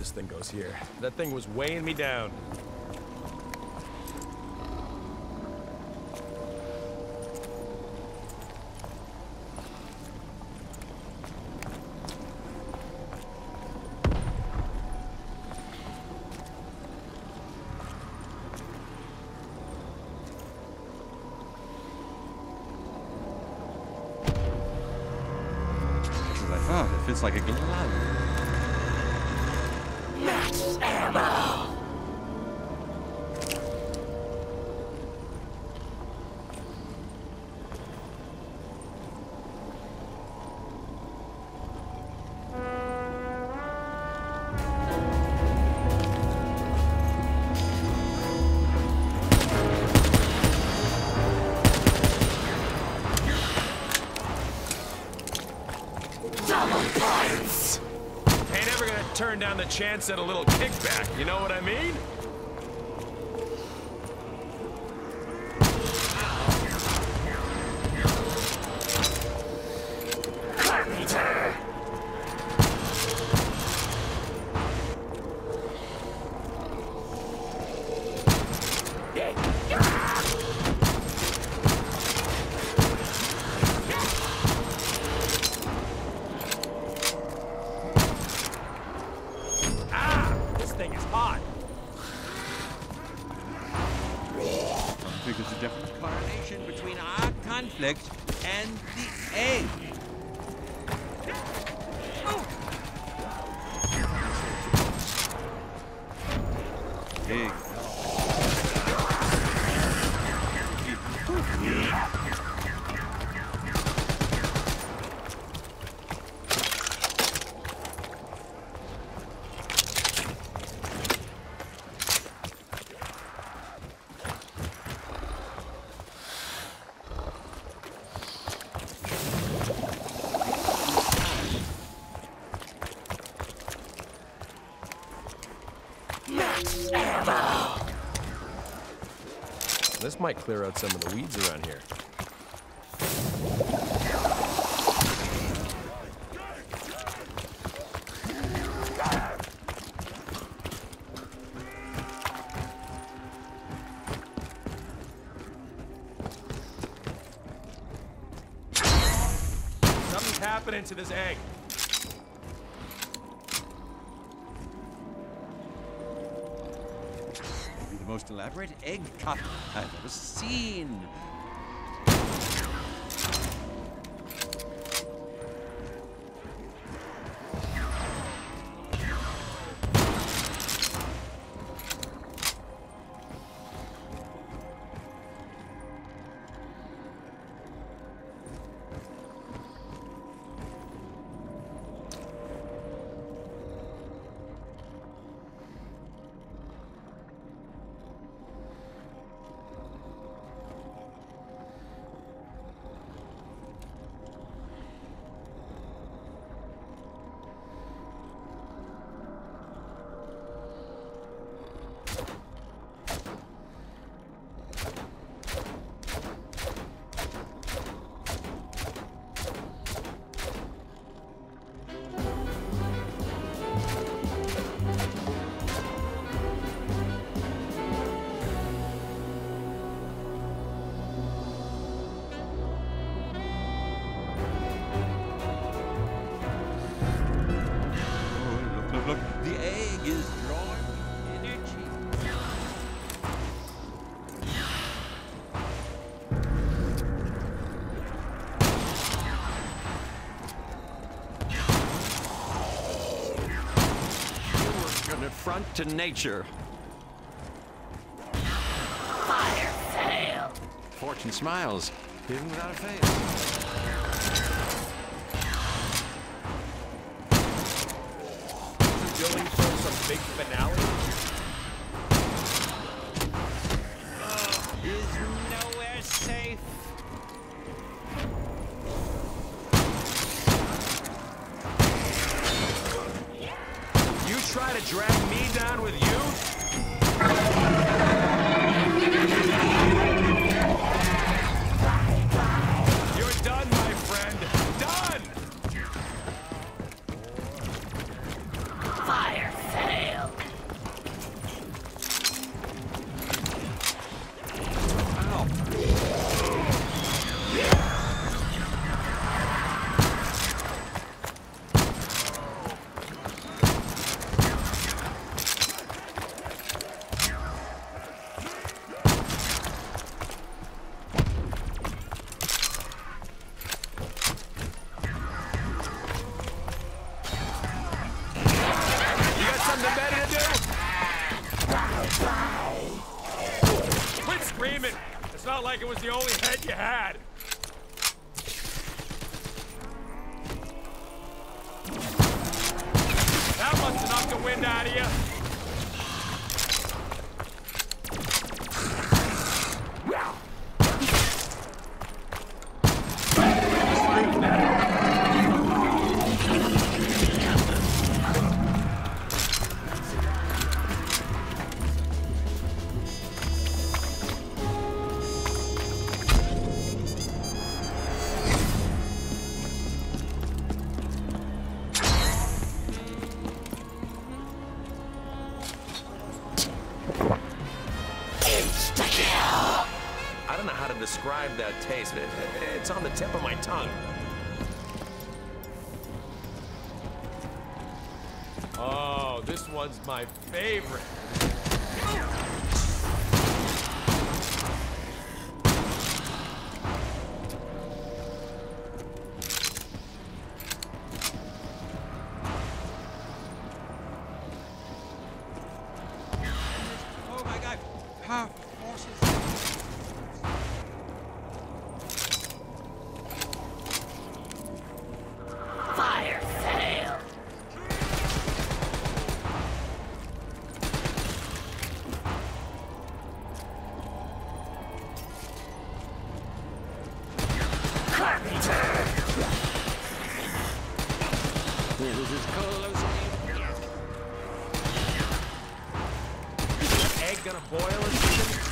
this thing goes here. That thing was weighing me down. Chance at a little kickback, you know what I mean? Might clear out some of the weeds around here. Something's happening to this egg. Maybe the most elaborate egg cut I've ever seen. To nature. Fire sale! Fortune smiles, even without a face. Going for some big finale? Is drag me down with you? Like it was the only head you had. I don't know how to describe that taste. It, it's on the tip of my tongue. Oh, this one's my favorite. Gonna boil or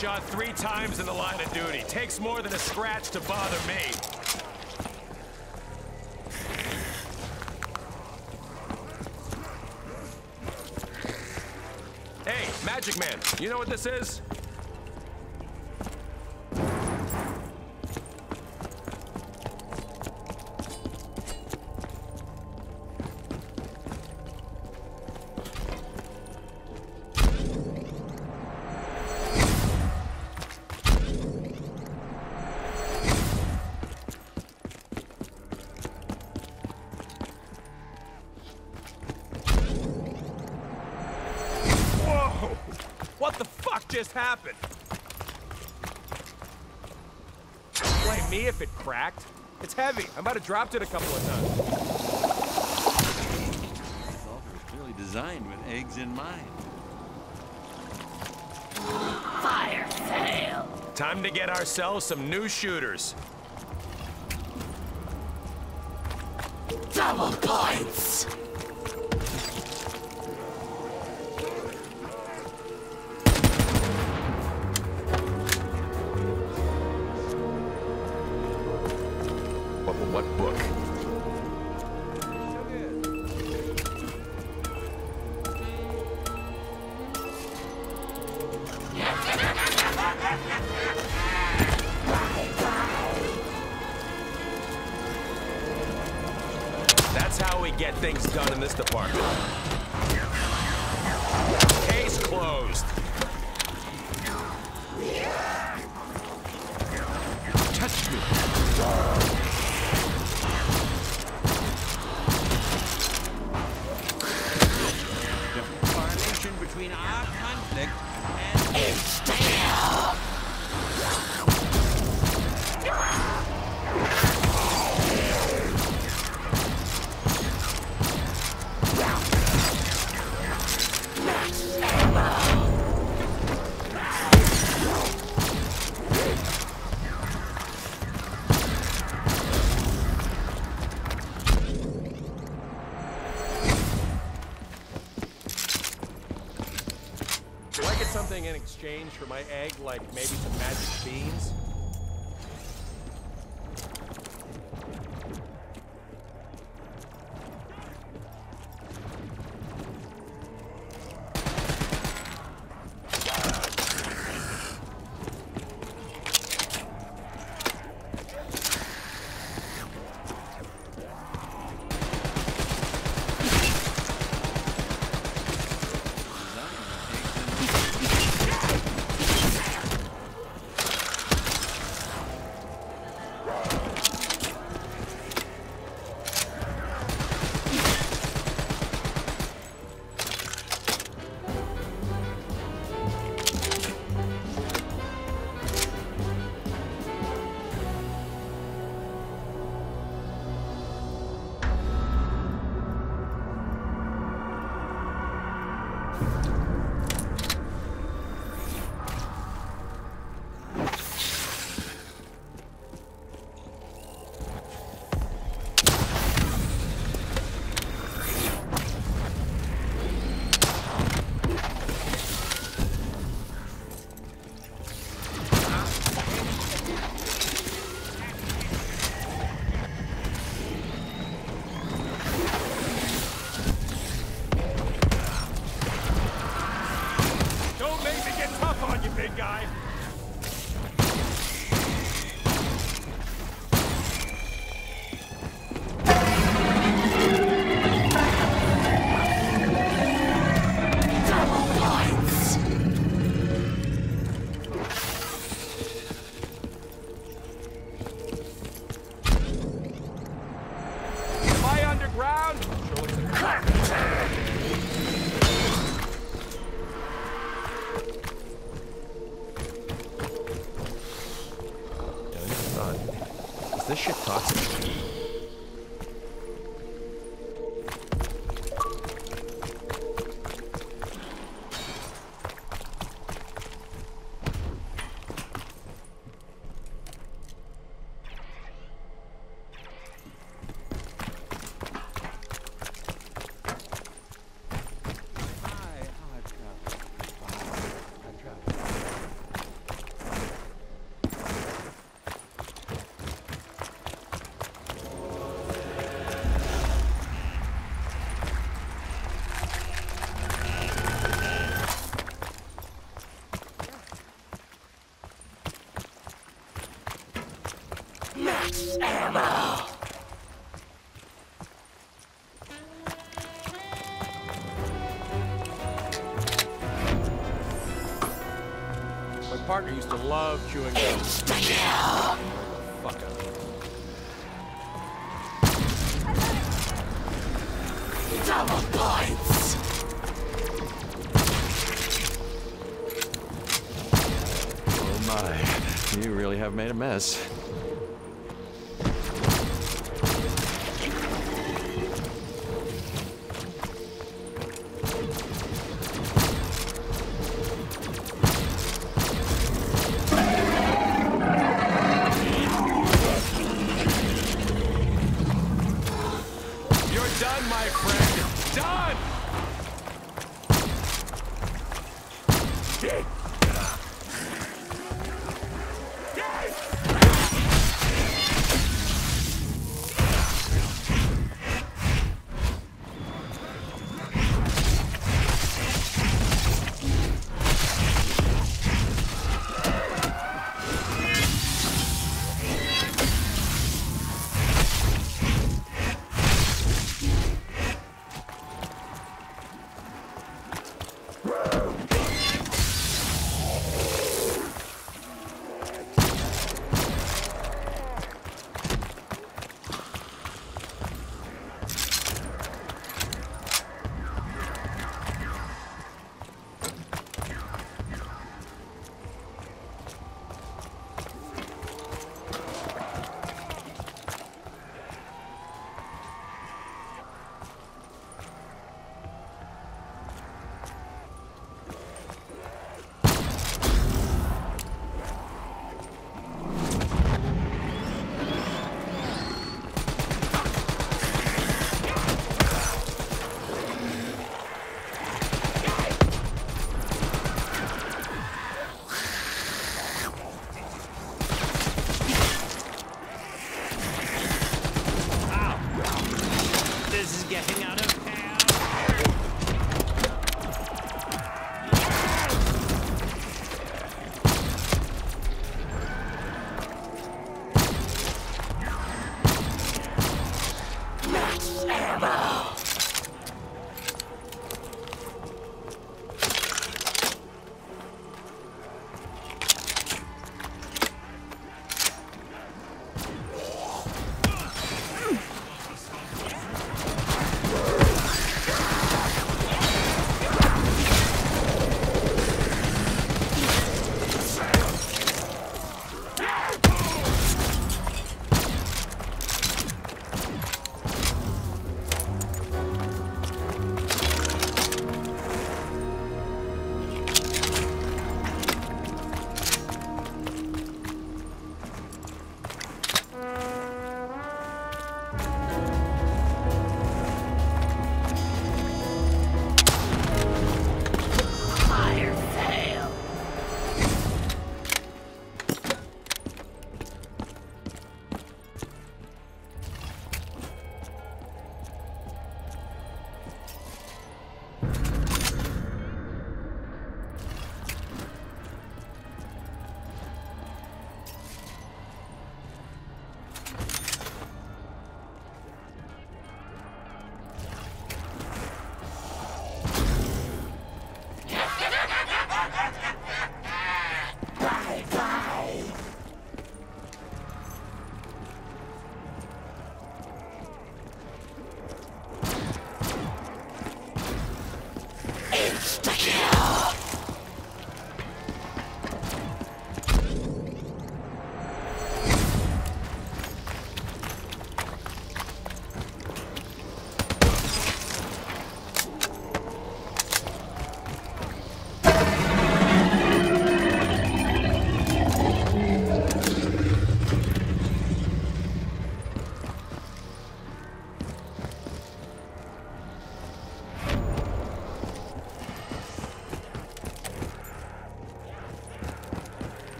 shot three times in the line of duty. Takes more than a scratch to bother me. Hey, Magic Man, you know what this is? Me if it cracked. It's heavy. I might have dropped it a couple of times. Assaulter was clearly designed with eggs in mind. Fire sale. Time to get ourselves some new shooters. Double points. For my egg, like maybe this shit toxic? Partner used to love chewing gum. Insta kill. Fuck up. Double points. Oh my. You really have made a mess.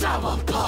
double kill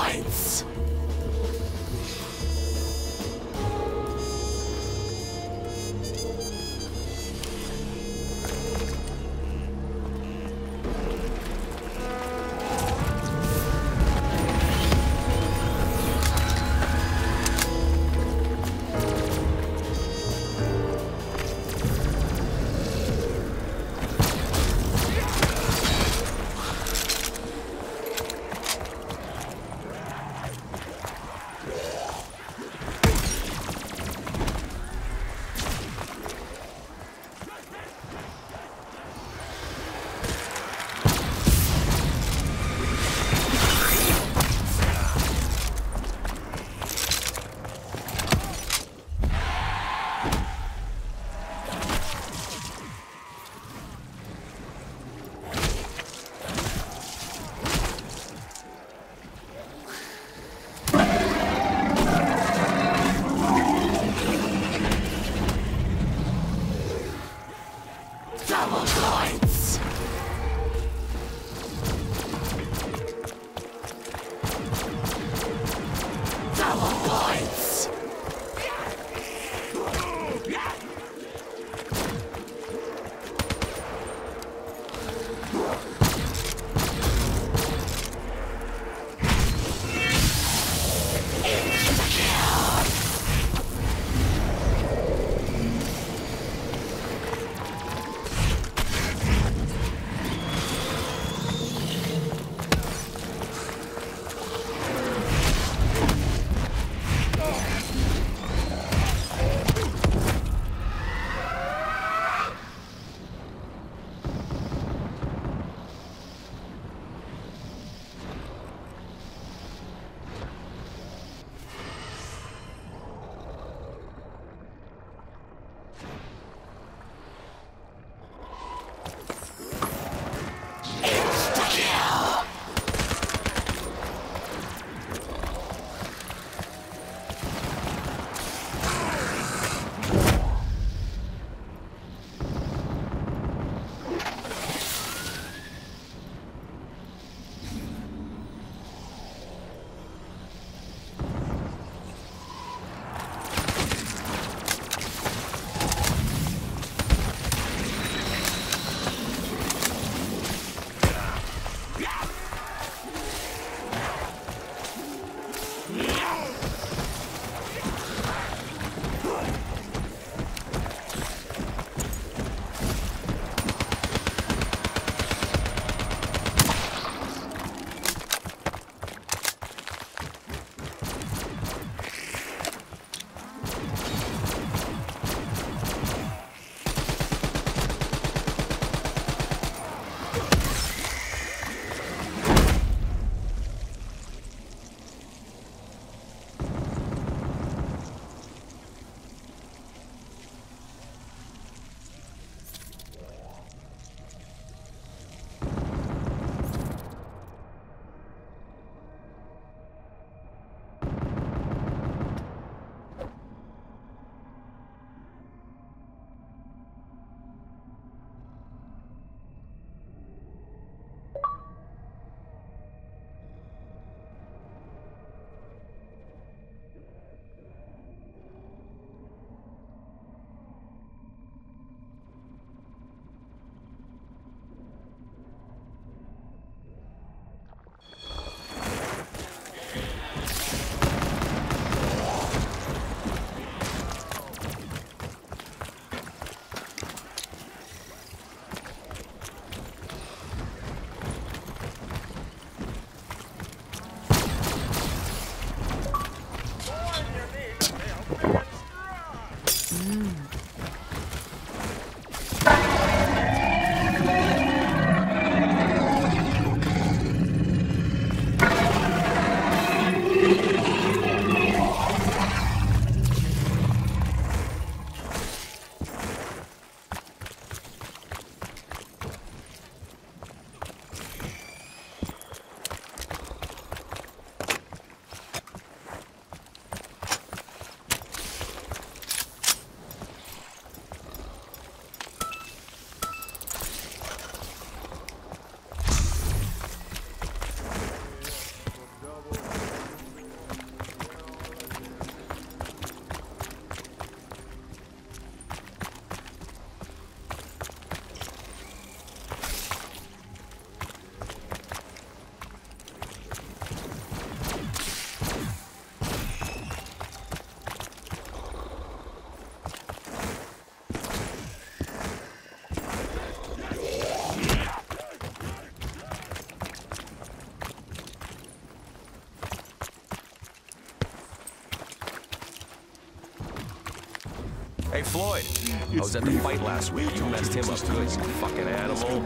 Hey, Floyd. I was at the fight last week. You messed him up good, you fucking animal.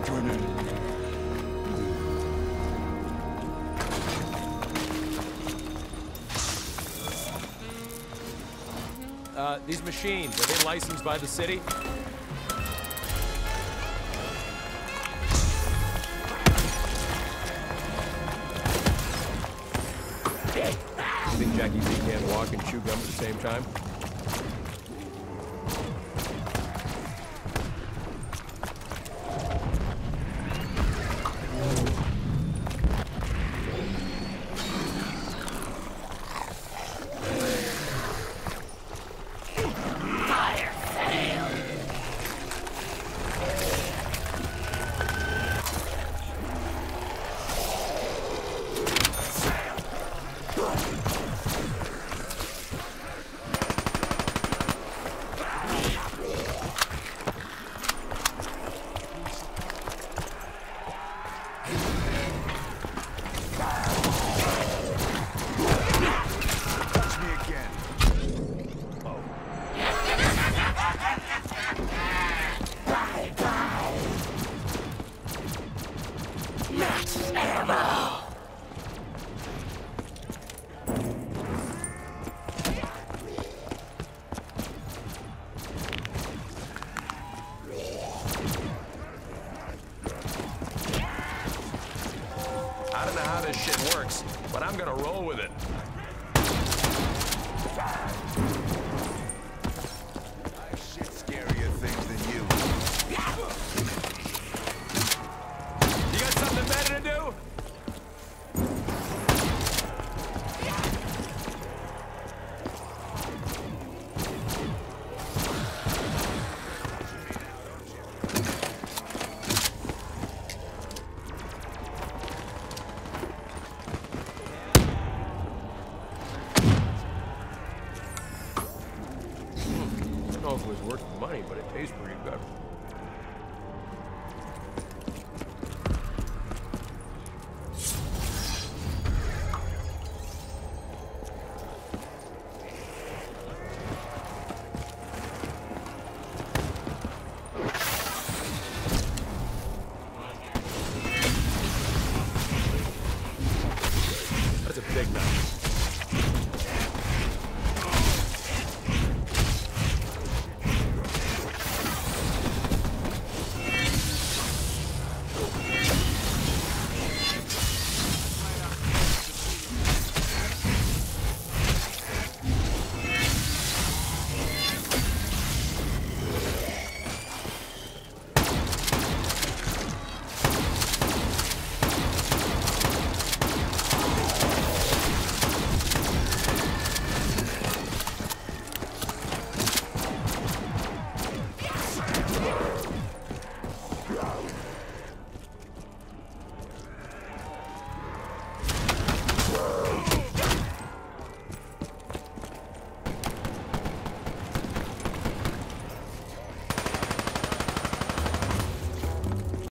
Uh, these machines, are they licensed by the city? You think Jackie Z can't walk and chew gum at the same time? Nice.